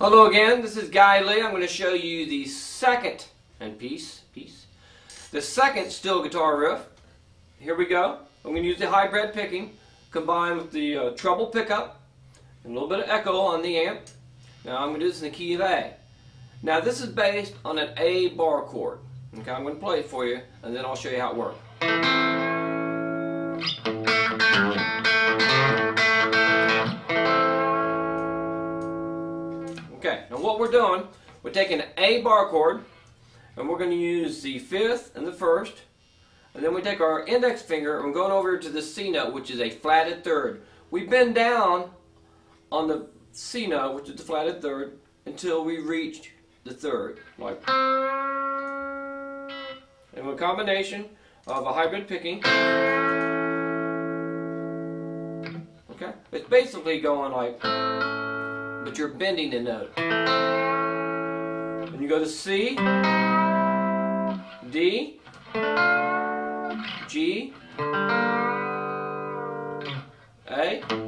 Hello again, this is Guy Lee. I'm going to show you the second and piece, piece, the second steel guitar riff. Here we go. I'm going to use the hybrid picking combined with the uh, treble pickup and a little bit of echo on the amp. Now I'm going to do this in the key of A. Now this is based on an A bar chord. Okay, I'm going to play it for you and then I'll show you how it works. Okay, now what we're doing, we're taking an A bar chord, and we're going to use the fifth and the first, and then we take our index finger and we're going over to the C note, which is a flatted third. We bend down on the C note, which is the flatted third, until we reach the third, like. And a combination of a hybrid picking. Okay, it's basically going like but you're bending the note. And you go to C, D, G, A.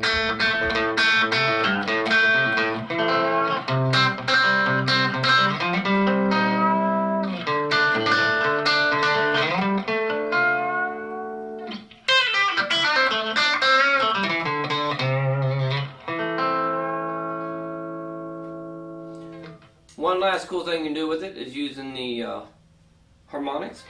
One last cool thing you can do with it is using the uh, harmonics.